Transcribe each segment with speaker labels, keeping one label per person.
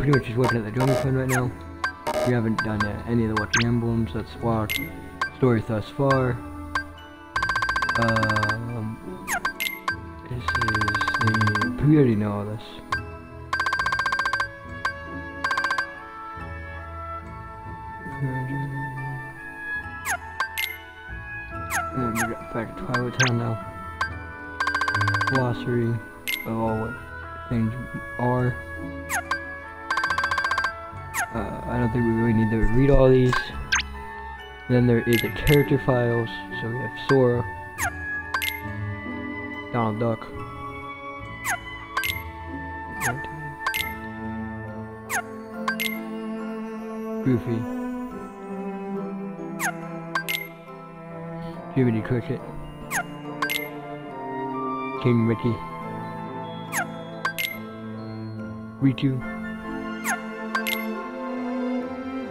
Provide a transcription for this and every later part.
Speaker 1: pretty much just looking at the drumming fund right now. We haven't done uh, any of the Watching emblems. That's our story thus far. Um, this is the. We already know all this. And we got back to Twilight Town now. Glossary of all what things are. Uh, I don't think we really need to read all these. Then there is the character files. So we have Sora, Donald Duck, Goofy, Jiminy Cricket, King Mickey, Riku,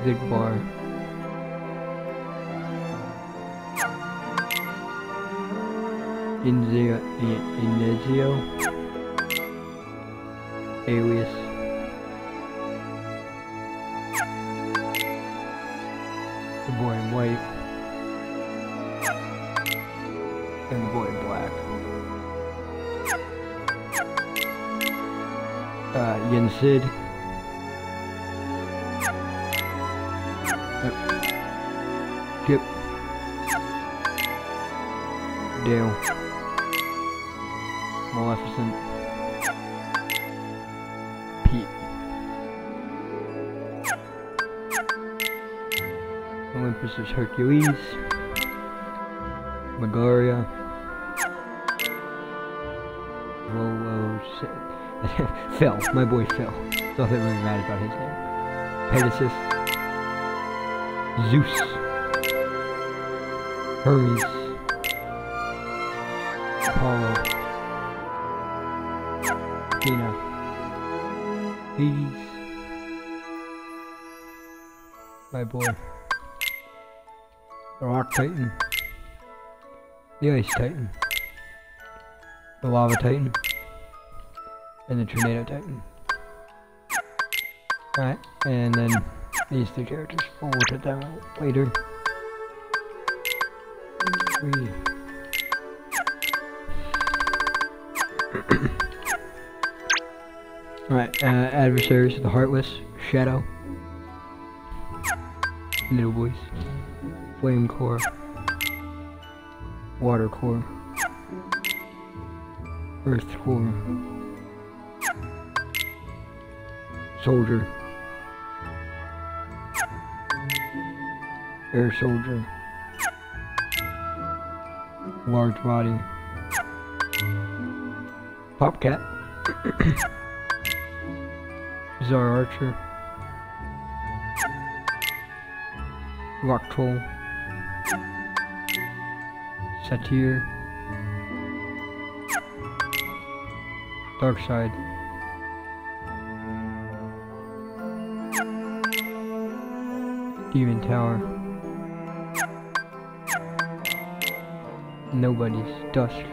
Speaker 1: Xigbar, Ienzo, In- Ienzo, Aeleus, the boy in white, and the boy in black. Uh, Yen Sid. Chip. Dale. Maleficent. Pete. Olympus is Hercules. Megara. Volo. Phil. My boy Phil. They were mad about his name. Pegasus. Zeus. Hermes. Apollo. Athena. Hades. My boy. The Rock Titan. The Ice Titan. The Lava Titan. And the Tornado Titan. Alright, and then these two characters. We'll look at them later. Alright, uh, adversaries, the Heartless, Shadow, Little Boys, Flame Core, Water Core, Earth Core, Soldier, Air Soldier, Large Body, Popcat, Zar Archer, Rock Troll, Satyr, Dark Side, Demon Tower, Nobody's Dusk,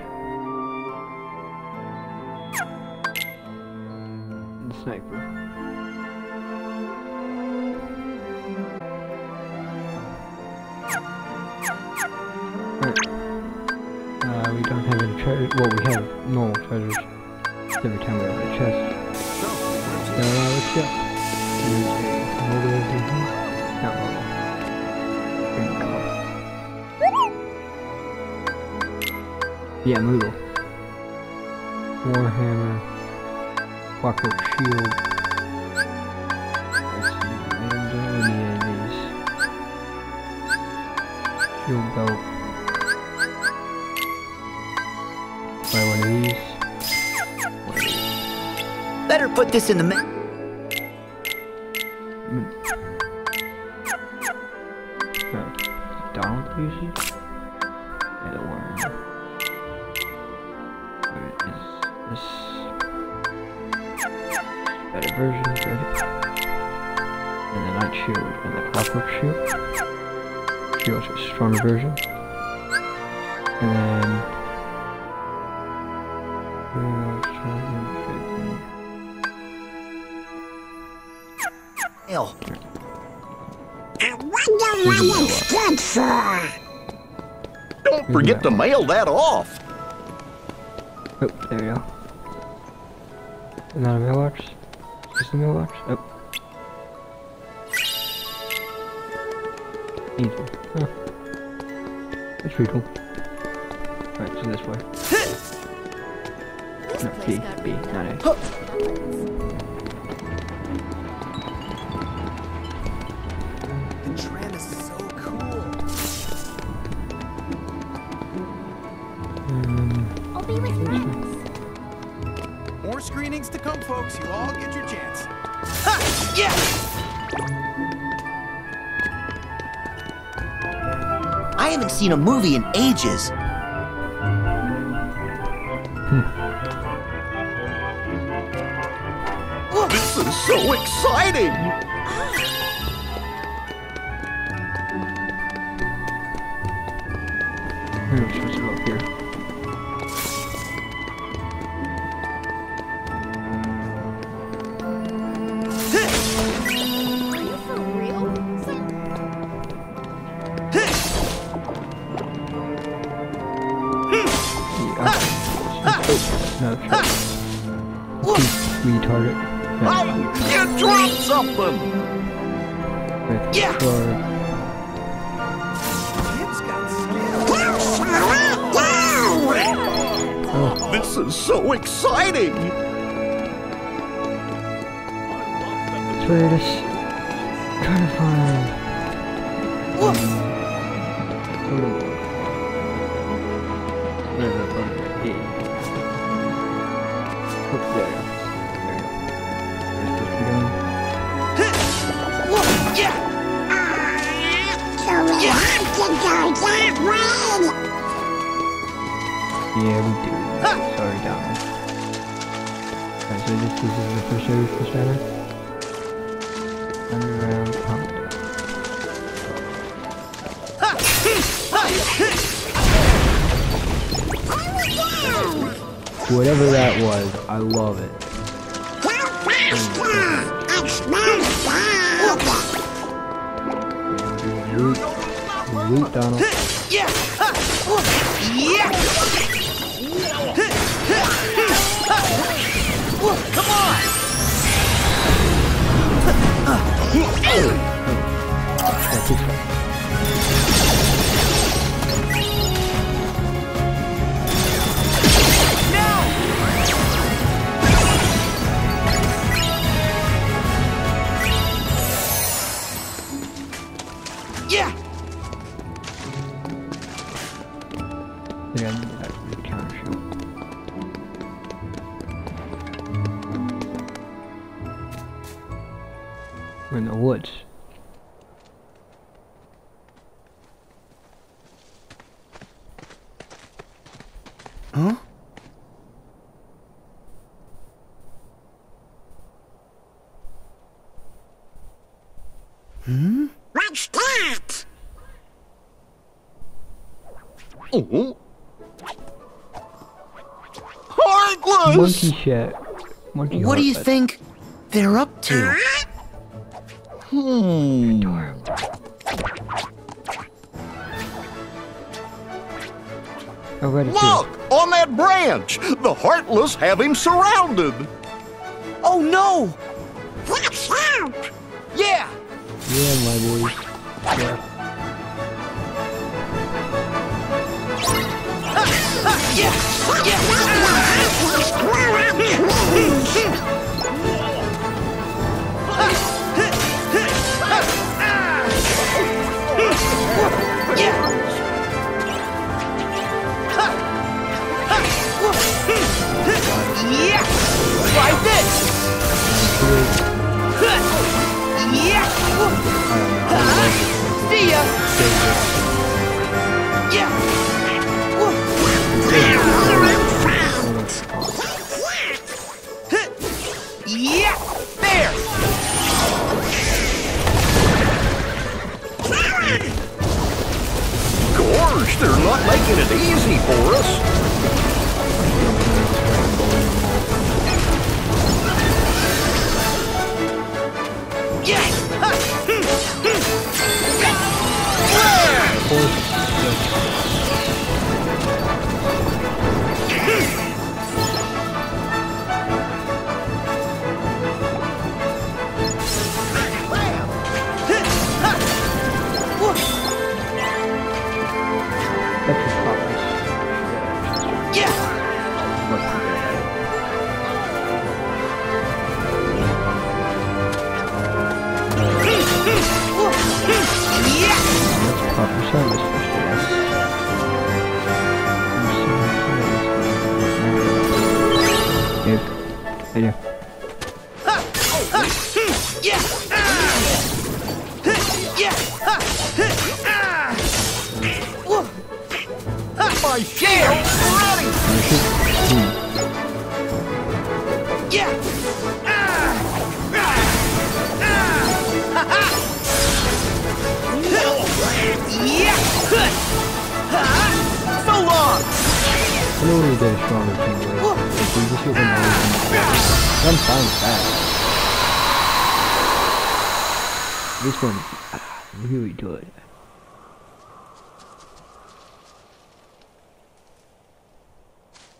Speaker 2: put this in the
Speaker 3: be with you.
Speaker 2: More screenings to come, folks. You all get your chance. Ha! Yeah! I haven't seen a movie in ages.
Speaker 1: Hmm.
Speaker 4: This is so exciting.
Speaker 1: It's where it is. Kind of fun. To war. Where the fuck is it? There. There we go. Where's this going?
Speaker 2: Woof. Yeah!
Speaker 5: So we have to go that way.
Speaker 1: Yeah, we do. Sorry, Donald. Alright, so this, this is the first for Saturn? Underground pump. Whatever that was, I love it. Loot, loot, Donald.
Speaker 2: Come on!
Speaker 1: That's
Speaker 5: What's that?
Speaker 4: Oh. Heartless.
Speaker 1: Monkey shit. Monkey
Speaker 2: What do you
Speaker 1: heart,
Speaker 2: think they're up to?
Speaker 4: Hmm.
Speaker 1: but- Oh, right, here.
Speaker 4: Look on that branch. The Heartless have him surrounded.
Speaker 2: Oh no! Yeah,
Speaker 1: my boys. Yeah.
Speaker 2: Like this! Yeah! See ya! Yeah! Yeah! There!
Speaker 4: Gosh, they're not making it easy for us.
Speaker 1: Really good.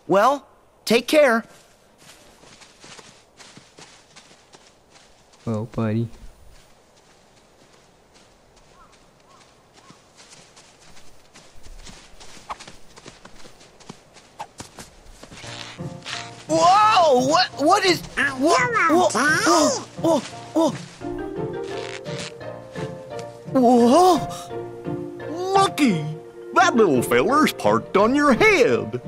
Speaker 6: Well, take care.
Speaker 1: Well, buddy.
Speaker 6: Whoa! What? What is? What?
Speaker 5: You're
Speaker 6: Whoa! Whoa! Whoa! Whoa! Whoa!
Speaker 4: Lucky! That little feller's parked on your head.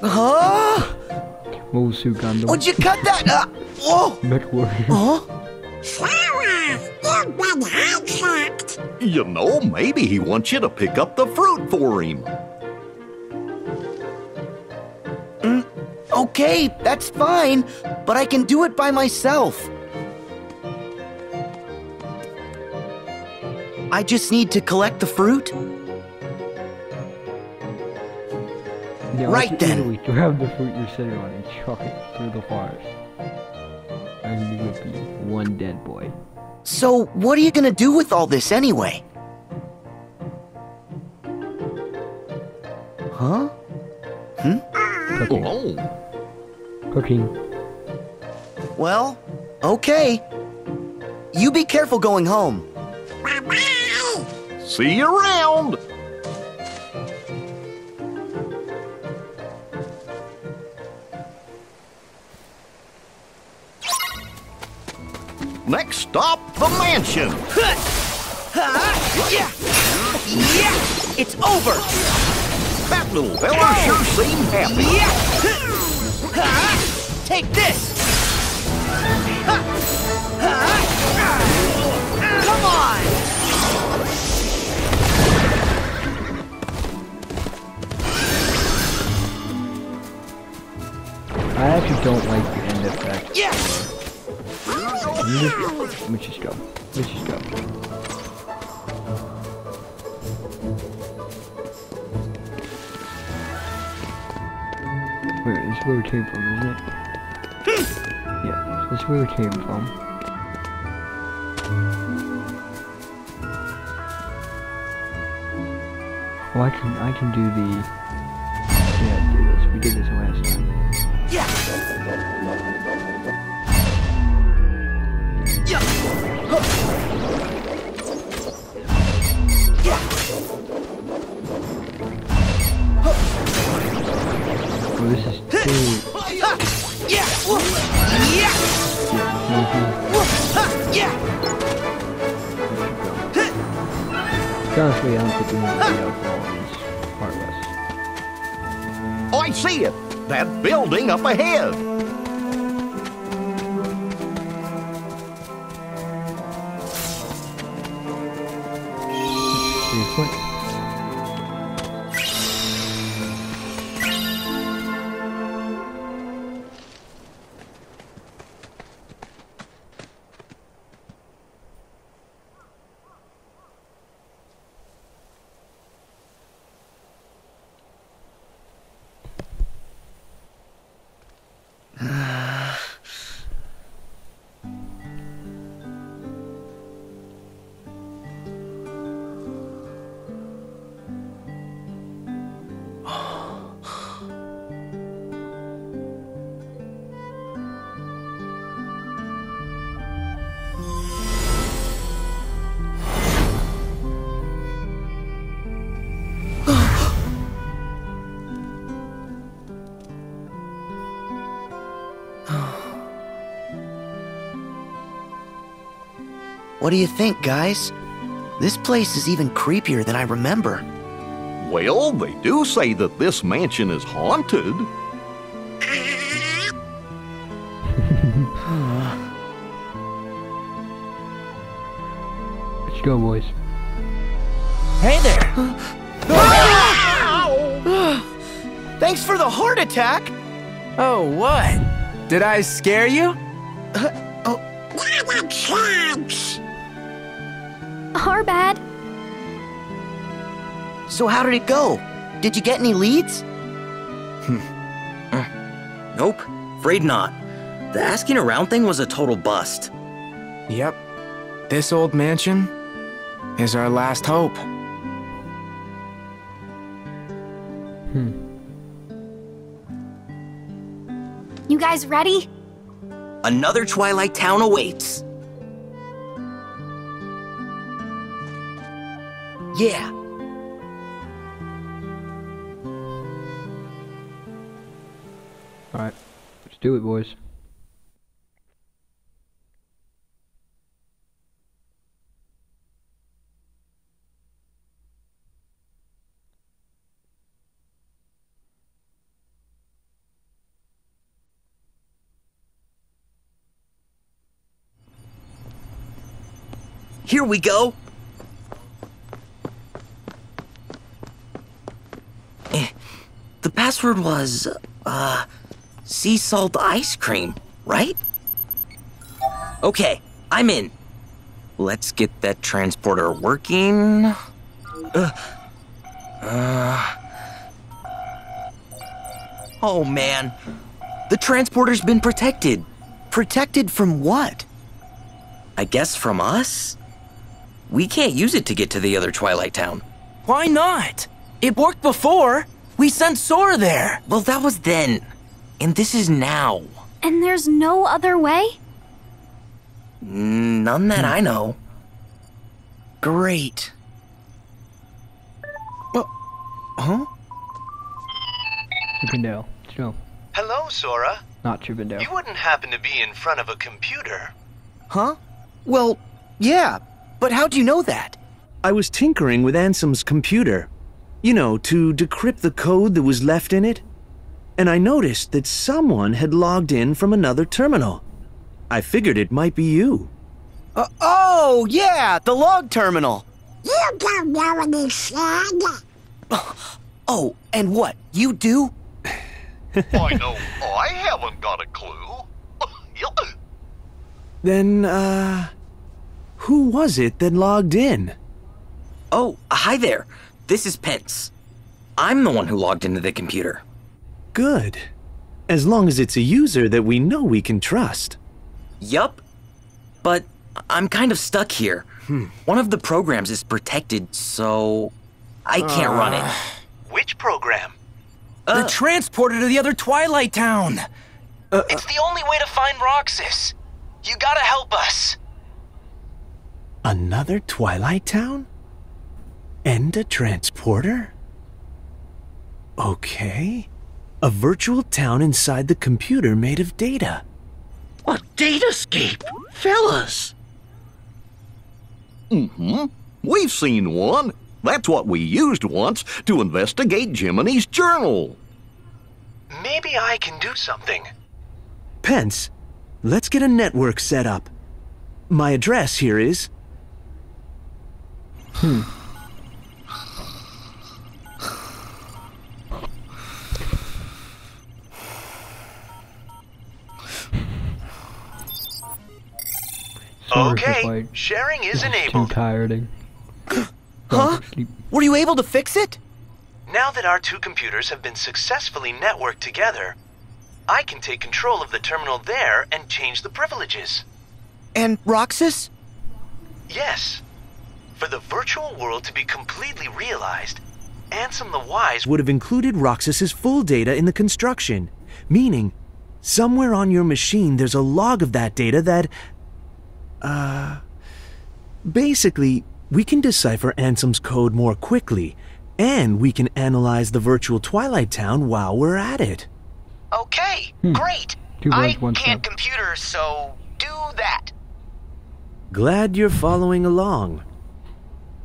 Speaker 6: Huh?
Speaker 1: Mosu Gundam.
Speaker 6: Would you cut that? Uh, whoa!
Speaker 1: Mech Warrior.
Speaker 6: Huh?
Speaker 5: Sora, you've been hijacked.
Speaker 4: You know, maybe he wants you to pick up the fruit for him.
Speaker 6: Okay, that's fine, but I can do it by myself. I just need to collect the fruit.
Speaker 1: Yeah,
Speaker 6: Right then.
Speaker 1: easily grab the fruit you're sitting on and chuck it through the forest. And you would be one dead boy.
Speaker 6: So, what are you gonna do with all this anyway? Huh? Hmm?
Speaker 1: Cooking.
Speaker 4: Oh,
Speaker 1: Cooking.
Speaker 6: Well, okay. You be careful going home.
Speaker 5: Bye-bye.
Speaker 4: see you around. Next stop, the mansion.
Speaker 6: Yeah! Yeah! It's over!
Speaker 4: That little fella sure seemed happy.
Speaker 6: Yeah! Take this! Come on!
Speaker 1: I actually don't like the end effect.
Speaker 6: Yeah!
Speaker 1: Can you just- Let me just go. Let's just go. Wait, this is where we came from, isn't it? Hmm. yeah, this is where we came from. Oh, I can, I can do the. Oh, this is too.
Speaker 6: Yeah! Woo! Ha! Yeah!
Speaker 1: Honestly, I don't think we need to up all these.
Speaker 4: I see it. That building up ahead.
Speaker 6: What do you think, guys? This place is even creepier than I remember.
Speaker 4: Well, they do say that this mansion is haunted.
Speaker 1: Let's go, boys.
Speaker 7: Hey there!
Speaker 6: Thanks for the heart attack!
Speaker 7: Oh, what? Did I scare you?
Speaker 5: Oh, Not a chance.
Speaker 3: Our bad.
Speaker 6: So, how did it go? Did you get any leads?
Speaker 8: Nope, afraid not. The asking around thing was a total bust.
Speaker 7: Yep. This old mansion is our last hope. Hmm.
Speaker 3: You guys ready?
Speaker 8: Another Twilight Town awaits. Yeah,
Speaker 1: Alright, let's do it, boys.
Speaker 8: here we go. Eh, The password was, uh, sea salt ice cream, right? Okay, I'm in. Let's get that transporter working. Uh, uh. Oh man, the transporter's been protected.
Speaker 6: Protected from what?
Speaker 8: I guess from us? We can't use it to get to the other Twilight Town.
Speaker 7: Why not? It worked before. We sent Sora there.
Speaker 8: Well, that was then. And this is now.
Speaker 3: And there's no other way?
Speaker 8: None that I know.
Speaker 6: Great.
Speaker 7: Huh?
Speaker 1: Chippendale. Let's.
Speaker 9: Hello, Sora.
Speaker 1: Not Chippendale.
Speaker 9: You wouldn't happen to be in front of a computer.
Speaker 6: Huh? Well, yeah, but how'd you know that?
Speaker 10: I was tinkering with Ansem's computer. You know, to decrypt the code that was left in it. And I noticed that someone had logged in from another terminal. I figured it might be you.
Speaker 6: Uh, oh, yeah, the log terminal.
Speaker 5: You don't know what he said.
Speaker 6: Oh, and what? You do?
Speaker 4: I know I haven't got a clue.
Speaker 10: Then, uh. Who was it that logged in?
Speaker 8: Oh, hi there. This is Pence. I'm the one who logged into the computer.
Speaker 10: Good. As long as it's a user that we know we can trust.
Speaker 8: Yup. But I'm kind of stuck here. Hmm. One of the programs is protected, so I can't run it. Ah.
Speaker 9: Which program?
Speaker 7: Uh, the transporter to the other Twilight Town.
Speaker 9: Uh, it's uh. the only way to find Roxas. You gotta help us.
Speaker 10: Another Twilight Town? And a transporter? Okay. A virtual town inside the computer made of data.
Speaker 4: A datascape, fellas. Mm-hmm. We've seen one. That's what we used once to investigate Jiminy's journal.
Speaker 9: Maybe I can do something.
Speaker 10: Pence, let's get a network set up. My address here is.
Speaker 1: Sora's just
Speaker 9: okay,
Speaker 1: like,
Speaker 9: sharing
Speaker 1: this
Speaker 9: is
Speaker 1: is too
Speaker 9: enabled.
Speaker 1: tiring.
Speaker 6: Huh?
Speaker 1: Go to sleep.
Speaker 6: Were you able to fix it?
Speaker 9: Now that our two computers have been successfully networked together, I can take control of the terminal there and change the privileges.
Speaker 6: And Roxas?
Speaker 9: Yes. For the virtual world to be completely realized, Ansem the Wise
Speaker 10: would have included Roxas's full data in the construction, meaning somewhere on your machine there's a log of that data that. Uh. Basically, we can decipher Ansem's code more quickly, and we can analyze the virtual Twilight Town while we're at it.
Speaker 9: Okay,
Speaker 1: Hmm.
Speaker 9: great.
Speaker 1: Two
Speaker 9: I can't
Speaker 1: stone.
Speaker 9: computer, so do that.
Speaker 10: Glad you're following along.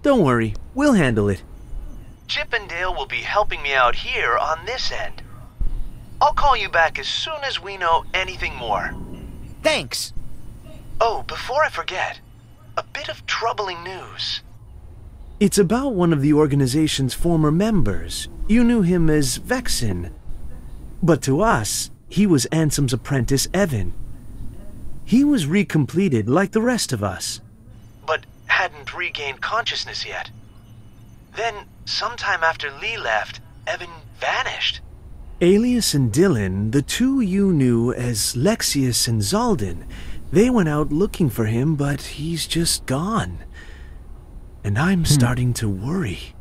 Speaker 10: Don't worry, we'll handle it.
Speaker 9: Chip and Dale will be helping me out here on this end. I'll call you back as soon as we know anything more.
Speaker 6: Thanks.
Speaker 9: Oh, before I forget, a bit of troubling news.
Speaker 10: It's about one of the organization's former members. You knew him as Vexen. But to us, he was Ansem's apprentice, Even. He was recompleted like the rest of us.
Speaker 9: but hadn't regained consciousness yet. Then, sometime after Lee left, Even vanished.
Speaker 10: Aeleus and Dilan, the two you knew as Lexaeus and Xaldin, they went out looking for him, but he's just gone. And I'm hmm. starting to worry.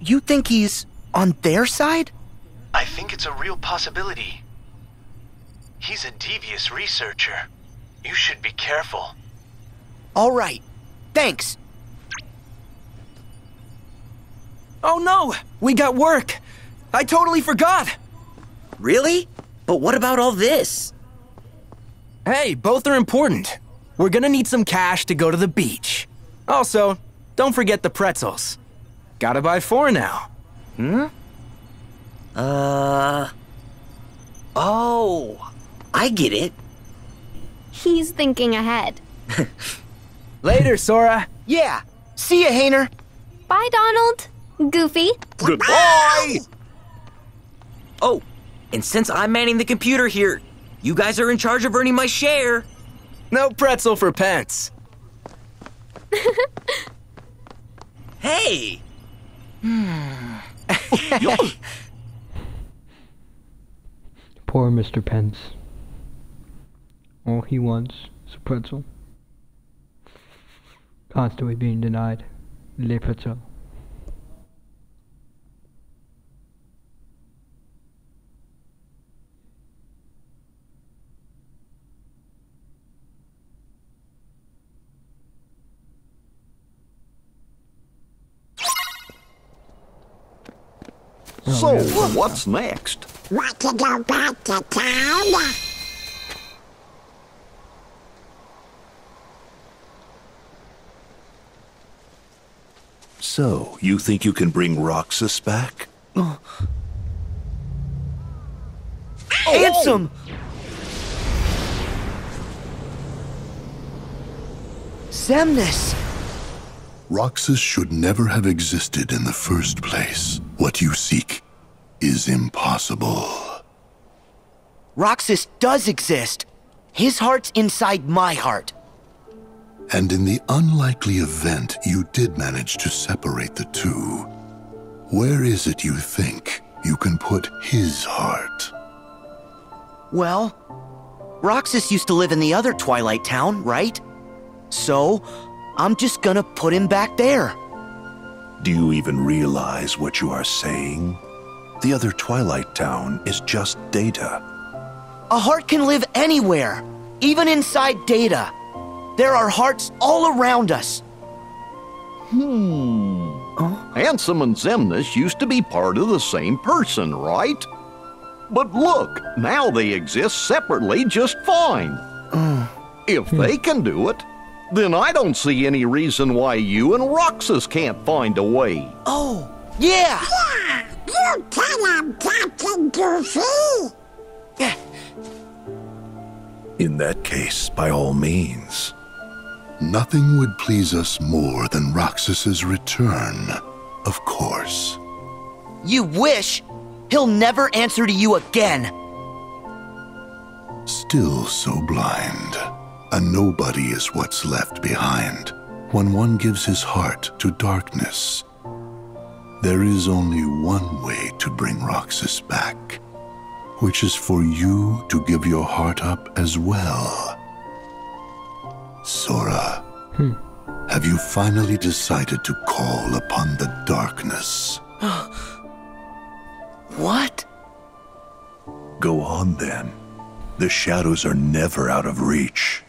Speaker 6: You think he's on their side?
Speaker 9: I think it's a real possibility. He's a devious researcher. You should be careful.
Speaker 6: All right. Thanks.
Speaker 7: Oh no! We got work! I totally forgot!
Speaker 8: Really? But what about all this?
Speaker 7: Hey, both are important. We're gonna need some cash to go to the beach. Also, don't forget the pretzels. Gotta buy four now.
Speaker 8: Hmm? Uh. Oh, I get it.
Speaker 3: He's thinking ahead.
Speaker 7: Later, Sora.
Speaker 6: Yeah. See ya, Hayner.
Speaker 3: Bye, Donald. Goofy.
Speaker 4: Goodbye!
Speaker 8: Oh, and since I'm manning the computer here, you guys are in charge of earning my share.
Speaker 7: No pretzel for pence.
Speaker 8: Hey! Hmm.
Speaker 1: Poor Mr. Pence. All he wants is a pretzel. Constantly being denied Le Pretzel.
Speaker 4: So, oh, what's next?
Speaker 5: Want to go back to town?
Speaker 11: So, you think you can bring Roxas back? Oh!
Speaker 6: Ansem! Xemnas!
Speaker 11: Roxas should never have existed in the first place. What you seek is impossible.
Speaker 6: Roxas does exist. His heart's inside my heart.
Speaker 11: And in the unlikely event you did manage to separate the two, where is it you think you can put his heart?
Speaker 6: Well, Roxas used to live in the other Twilight Town, right? So, I'm just gonna put him back there.
Speaker 11: Do you even realize what you are saying? The other Twilight Town is just data.
Speaker 6: A heart can live anywhere, even inside data. There are hearts all around us.
Speaker 4: Hmm. Ansem and Xemnas used to be part of the same person, right? But look, now they exist separately just fine. if they can do it, then I don't see any reason why you and Roxas can't find a way.
Speaker 6: Oh, yeah!
Speaker 5: Yeah, you tell him, Captain Goofy.
Speaker 11: In that case, by all means. Nothing would please us more than Roxas's return, of course.
Speaker 6: You wish? He'll never answer to you again.
Speaker 11: Still so blind. A nobody is what's left behind when one gives his heart to darkness. There is only one way to bring Roxas back, which is for you to give your heart up as well. Sora, hmm. have you finally decided to call upon the darkness?
Speaker 6: What?
Speaker 11: Go on then. The shadows are never out of reach.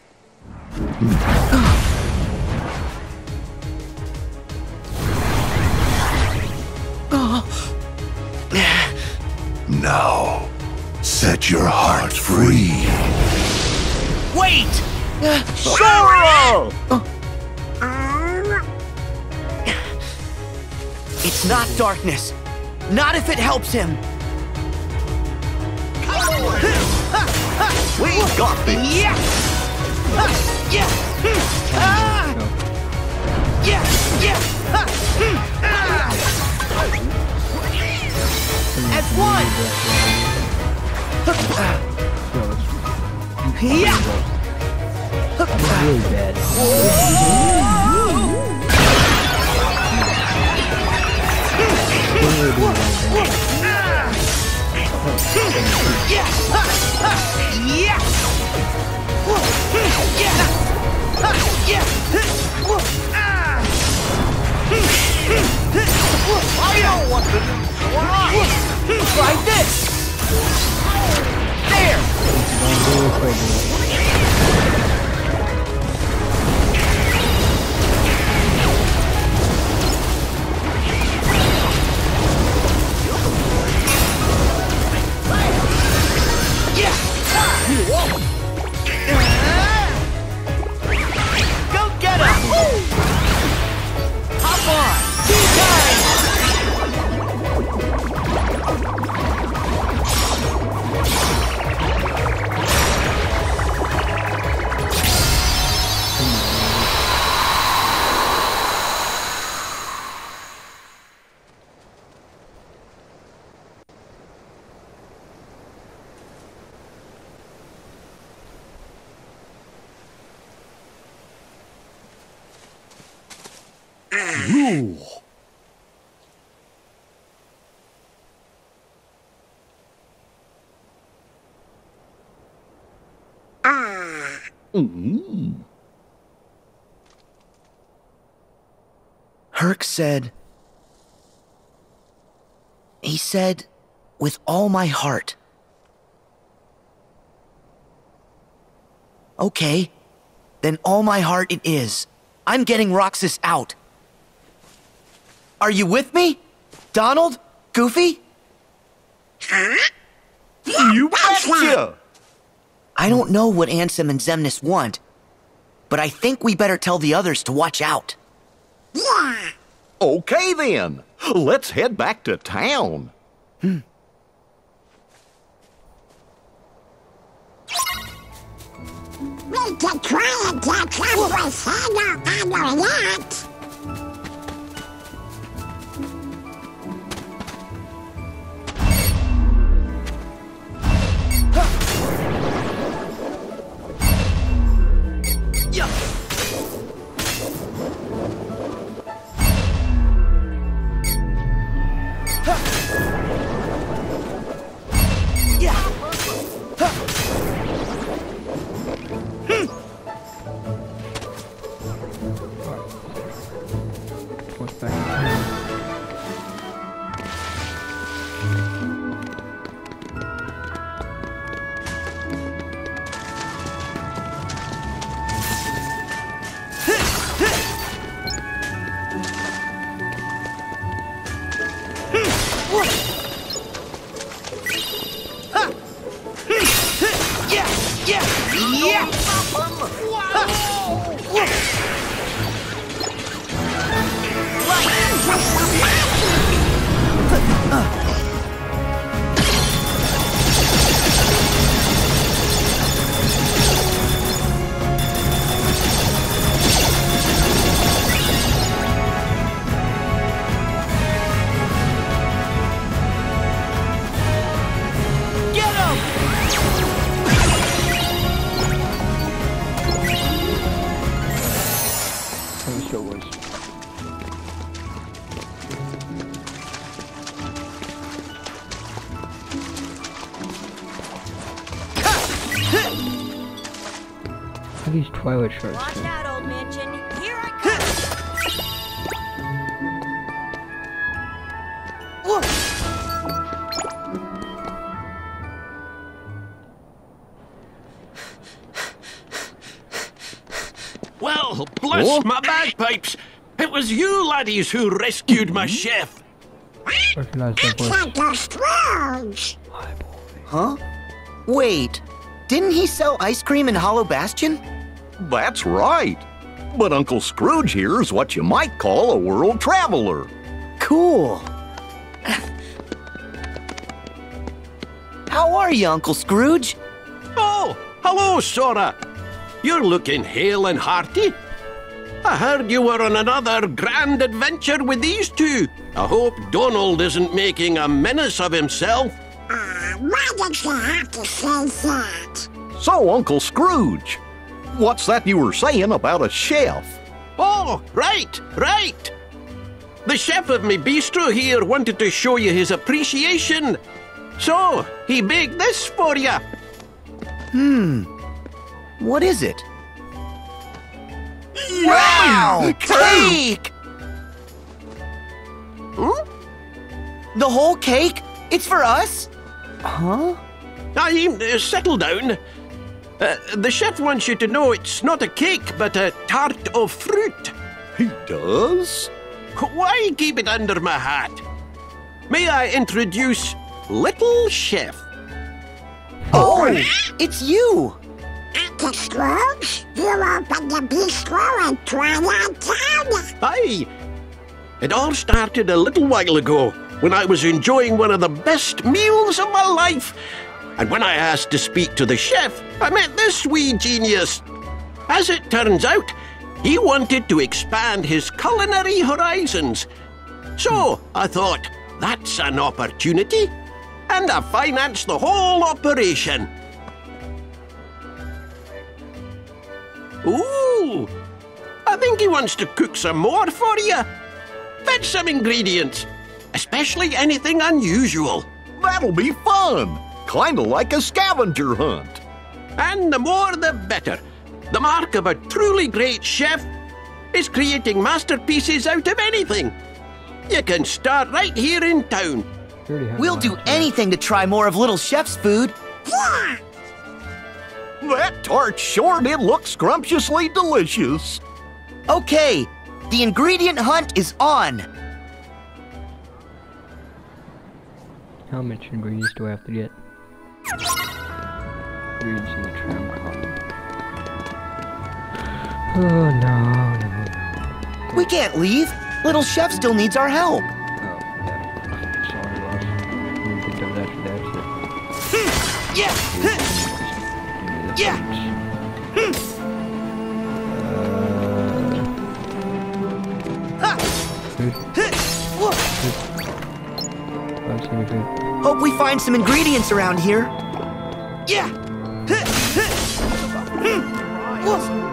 Speaker 11: Now, set your heart free.
Speaker 6: Wait! Sora! It's not darkness. Not if it helps him.
Speaker 4: We got this.
Speaker 6: Yeah! Yeah! I know what to do. Try this. There. Mm-hmm. Herc said, he said, with all my heart. Okay, then all my heart it is. I'm getting Roxas out. Are you with me? Donald? Goofy?
Speaker 4: You betcha!
Speaker 6: I don't know what Ansem and Xemnas want, but I think we better tell the others to watch out.
Speaker 5: Yeah.
Speaker 4: Okay then. Let's head back to town.
Speaker 5: We can try and catch up with Hayner and
Speaker 1: Olette. Twilight sharks.
Speaker 12: Watch out, old mansion. Here I come.
Speaker 13: Well, bless
Speaker 4: Oh.
Speaker 13: my bagpipes. It was you laddies who rescued my mm-hmm. chef.
Speaker 1: Recognize that voice.
Speaker 5: Santa Scrooge.
Speaker 6: Huh? Wait, didn't he sell ice cream in Hollow Bastion?
Speaker 4: That's right. But Uncle Scrooge here is what you might call a world traveler.
Speaker 6: Cool. How are you, Uncle Scrooge?
Speaker 13: Oh, hello, Sora. You're looking hale and hearty. I heard you were on another grand adventure with these two. I hope Donald isn't making a menace of himself.
Speaker 5: Uh, why did you have to say that?
Speaker 4: So, Uncle Scrooge, what's that you were saying about a chef?
Speaker 13: Oh, right, right. The chef of me bistro here wanted to show you his appreciation. So, he baked this for you.
Speaker 6: Hmm. What is it? Wow! Cake! Hmm? The whole cake? It's for us? Huh?
Speaker 13: I uh, settle down. Uh, the chef wants you to know it's not a cake, but a tart of fruit.
Speaker 4: He does?
Speaker 13: Why keep it under my hat? May I introduce Little Chef?
Speaker 6: Oh, it's you!
Speaker 5: Uncle Scrooge, you opened the bistro in Twilight Town.
Speaker 13: Aye. It all started a little while ago when I was enjoying one of the best meals of my life. And when I asked to speak to the chef, I met this wee genius. As it turns out, he wanted to expand his culinary horizons. So I thought, that's an opportunity. And I financed the whole operation. Ooh, I think he wants to cook some more for you. Fetch some ingredients, especially anything unusual.
Speaker 4: That'll be fun. Kinda like a scavenger hunt.
Speaker 13: And the more the better. The mark of a truly great chef is creating masterpieces out of anything. You can start right here in town.
Speaker 6: We'll do anything to try more of Little Chef's food.
Speaker 4: That tart sure did look scrumptiously delicious.
Speaker 6: Okay, the ingredient hunt is on.
Speaker 1: How much ingredients do I have to get? In the Tram Common. Oh no, no, no.
Speaker 6: We can't leave. Little Chef still needs our help.
Speaker 1: Oh, yeah. Sorry. I didn't think of that for that.
Speaker 6: Hmm, yeah! Hmm. Yeah!
Speaker 1: Don't see anything.
Speaker 6: Hope we find some ingredients around here. Yeah!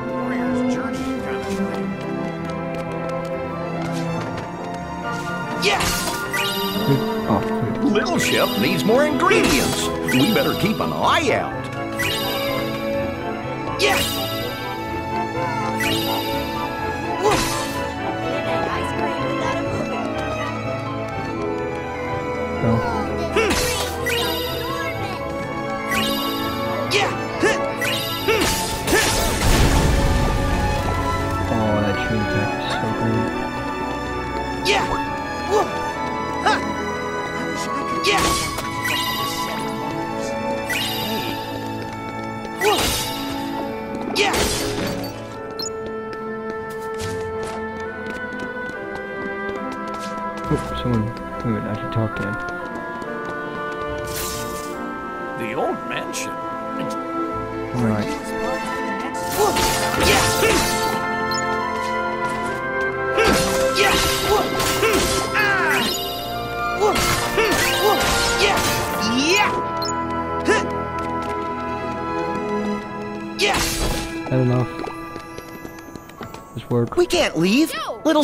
Speaker 2: Warrior's journey kind of thing.
Speaker 6: Yeah!
Speaker 1: Oh.
Speaker 4: Little Chef needs more ingredients. We better keep an eye out.
Speaker 6: Yeah!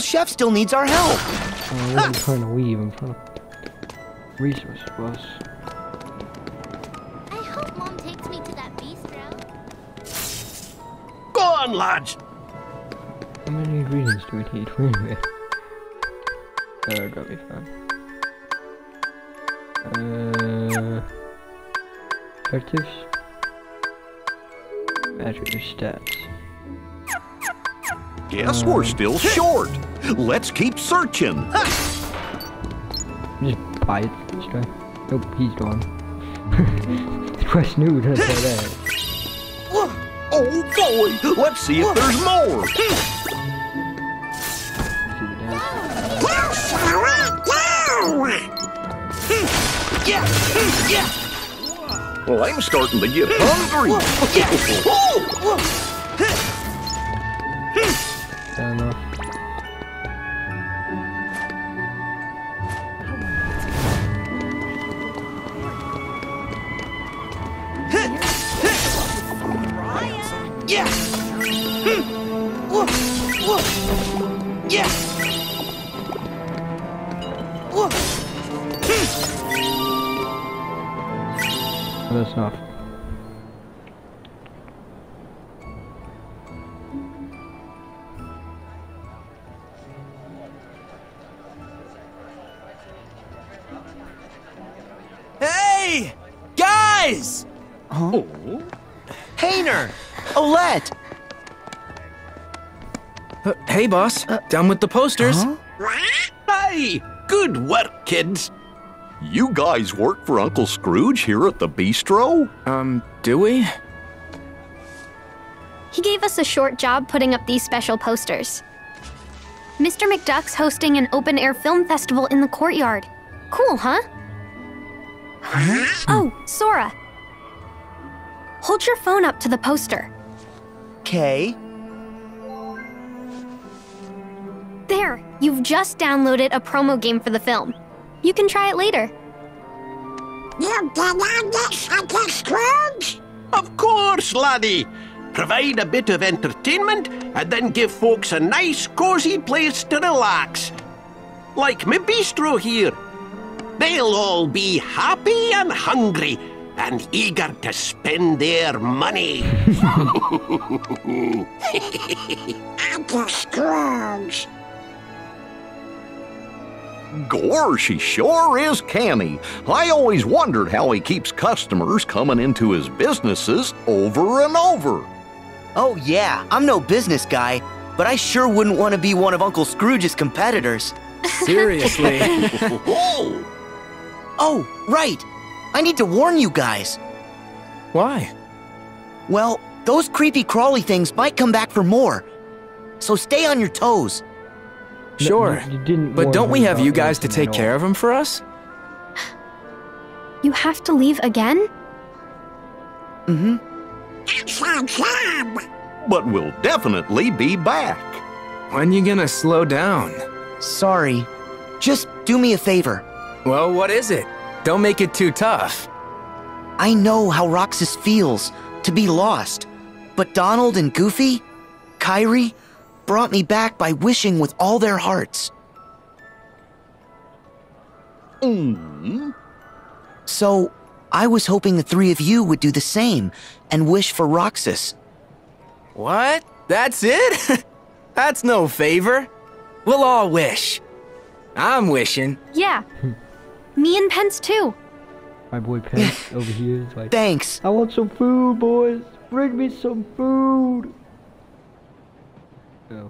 Speaker 6: Little Chef still needs our help.
Speaker 1: Oh, I wasn't trying to leave. I'm trying to. Resource was.
Speaker 3: I hope Mom takes me to that bistro.
Speaker 13: Go on, lads.
Speaker 1: How many ingredients do we need? Wait a minute. Uh, that'll be fine. Uh. Objectives? Measure your stats.
Speaker 4: Guess we're still short. Let's keep searching.
Speaker 1: Just buy it. Let's. Nope, oh, he's gone. Quest new, did I say that?
Speaker 4: Oh, Oh boy, let's see if there's more.
Speaker 5: Go, Sora, go!
Speaker 13: Yeah, yeah.
Speaker 4: Well, I'm starting to get hungry.
Speaker 1: Fair
Speaker 7: Uh, hey, boss. Down with the posters.
Speaker 13: Hey, good work, kids.
Speaker 4: You guys work for Uncle Scrooge here at the bistro?
Speaker 7: Um, do we?
Speaker 3: He gave us a short job putting up these special posters. Mr. McDuck's hosting an open air film festival in the courtyard. Cool, huh? Oh, Sora. Hold your phone up to the poster.
Speaker 6: Okay.
Speaker 3: You've just downloaded a promo game for the film. You can try it later.
Speaker 5: You did on this, Uncle Scrooge?
Speaker 13: Of course, laddie. Provide a bit of entertainment and then give folks a nice, cozy place to relax. Like my bistro here. They'll all be happy and hungry and eager to spend their money.
Speaker 5: Uncle Scrooge.
Speaker 4: Gorsh, he sure is canny. I always wondered how he keeps customers coming into his businesses over and over.
Speaker 6: Oh, yeah, I'm no business guy, but I sure wouldn't want to be one of Uncle Scrooge's competitors.
Speaker 7: Seriously.
Speaker 13: oh,
Speaker 6: Oh, right! I need to warn you guys.
Speaker 7: Why?
Speaker 6: Well, those creepy crawly things might come back for more. So stay on your toes.
Speaker 7: Sure.
Speaker 1: you didn't
Speaker 7: But don't we have you guys to take care of him for us?
Speaker 3: You have to leave again?
Speaker 6: Mm-hmm.
Speaker 5: That's our job.
Speaker 4: But we'll definitely be back.
Speaker 7: When you gonna slow down?
Speaker 6: Sorry. Just do me a favor.
Speaker 7: Well, what is it? Don't make it too tough.
Speaker 6: I know how Roxas feels to be lost, but Donald and Goofy, Kairi, brought me back by wishing with all their hearts.
Speaker 4: Mm.
Speaker 6: So, I was hoping the three of you would do the same and wish for Roxas.
Speaker 7: What? That's it? That's no favor. We'll all wish. I'm wishing.
Speaker 3: Yeah. Me and Pence too.
Speaker 1: My boy Pence over here is like,
Speaker 6: Thanks.
Speaker 1: I want some food, boys. Bring me some food. Oh.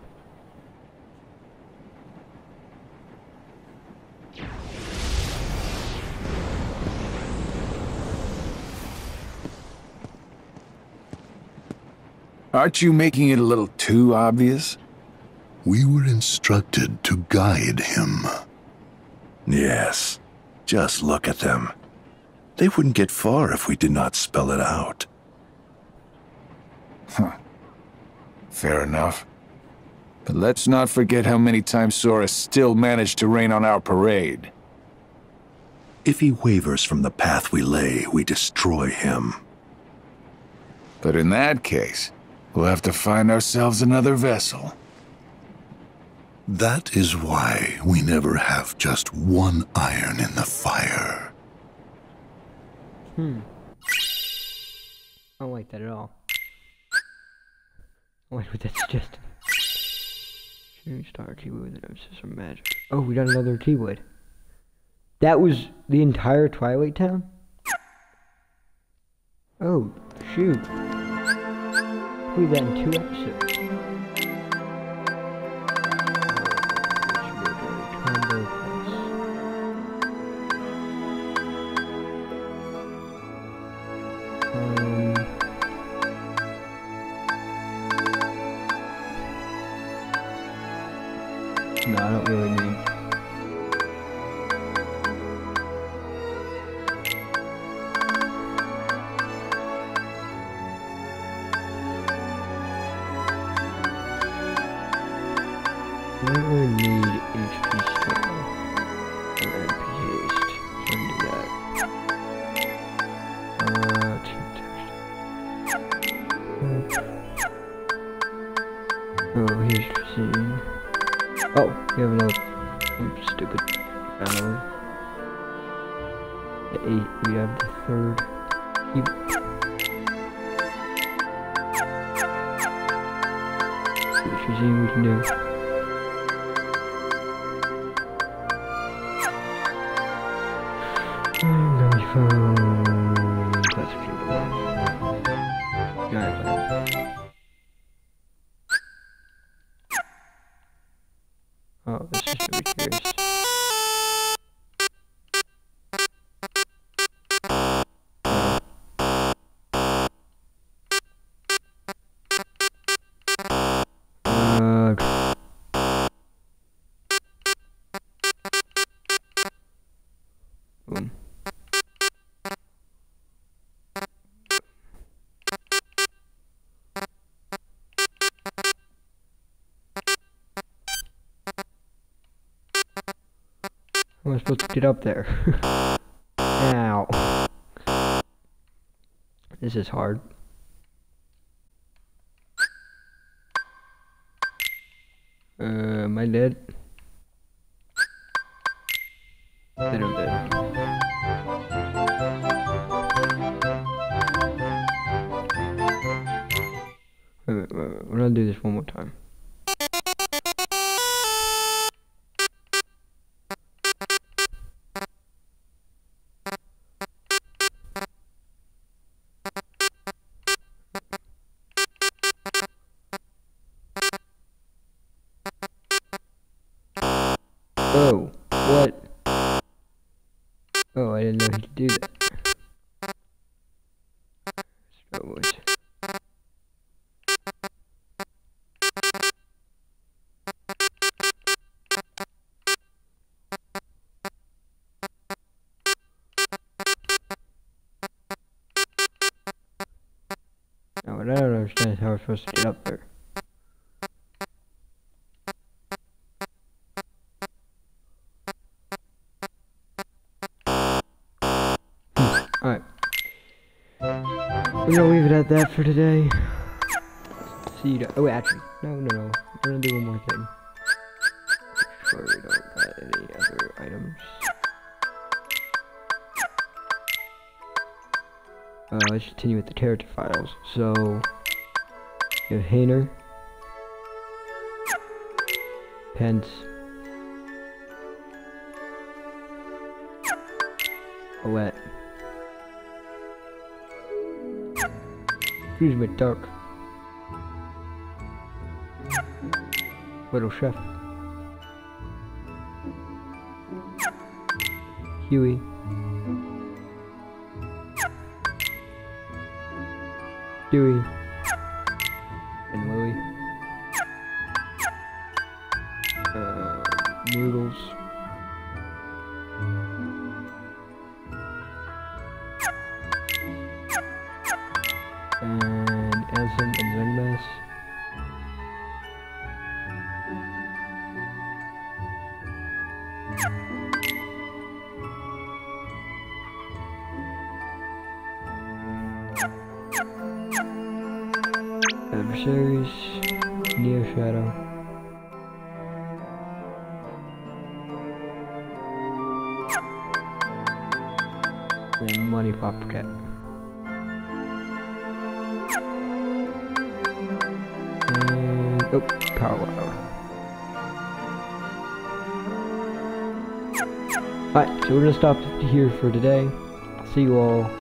Speaker 14: Aren't you making it a little too obvious?
Speaker 11: We were instructed to guide him.
Speaker 14: Yes. Just look at them. They wouldn't get far if we did not spell it out. Huh. Fair enough. But let's not forget how many times Sora still managed to rain on our parade.
Speaker 11: If he wavers from the path we lay, we destroy him.
Speaker 14: But in that case, we'll have to find ourselves another vessel.
Speaker 11: That is why we never have just one iron in the fire.
Speaker 1: Hmm. I don't like that at all. I would that that's just. Shooting star T-Wood with emphasis from magic. Oh, we got another T-Wood. That was the entire Twilight Town? Oh, shoot. We did that in two episodes. Oh, here's Christine. Oh, we have another stupid banner. The eight, we have the third. See what Shazam we can do. Get up there? Ow. This is hard. Uh, am I dead? I think I'm dead. Wait, wait, wait, wait. We're gonna do this one more time. Supposed to get up there. Alright. We're gonna leave it at that for today. See you. Oh, actually, no, no, no. We're gonna do one more thing. Sure we don't got any other items. Uh, let's continue with the character files. So, you have Hayner, Pence, Olette, Scrooge McDuck, Little Chef, Huey, here for today. See you all.